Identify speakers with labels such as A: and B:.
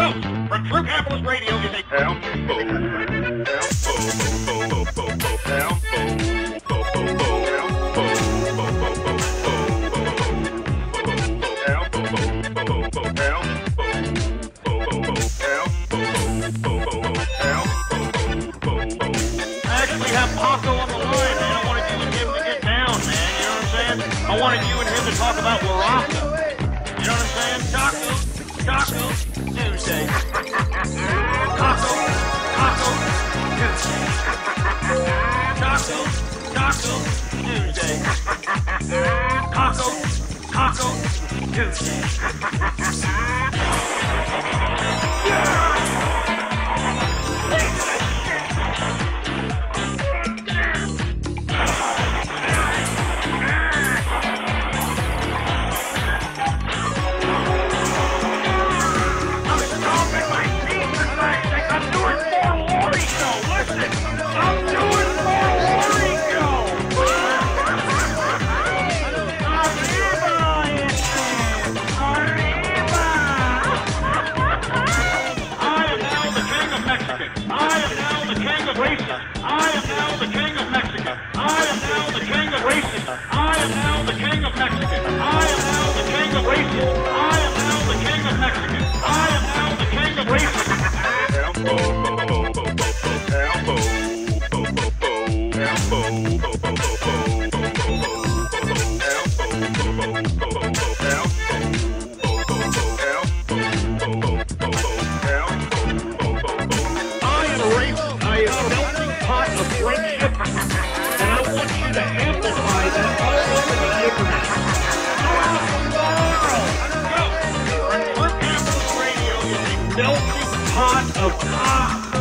A: Ghost from True Capitalist Radio is a I actually have Paco on the line, man. I wanted you to get down, man. You know what I'm saying? I wanted you and him to talk about Waraka. You know what I'm saying? Taco, Taco, Tuesday. Taco, Taco, Tuesday. Taco, Taco, Tuesday. Taco, Taco, Tuesday. I am now the king of racing. I am now the king of Mexico. I am now the king of racing. I am now the pot of friendship, and I want you to amplify that all over the internet. Throughout the world. True Capitalist Radio is a melting pot of taco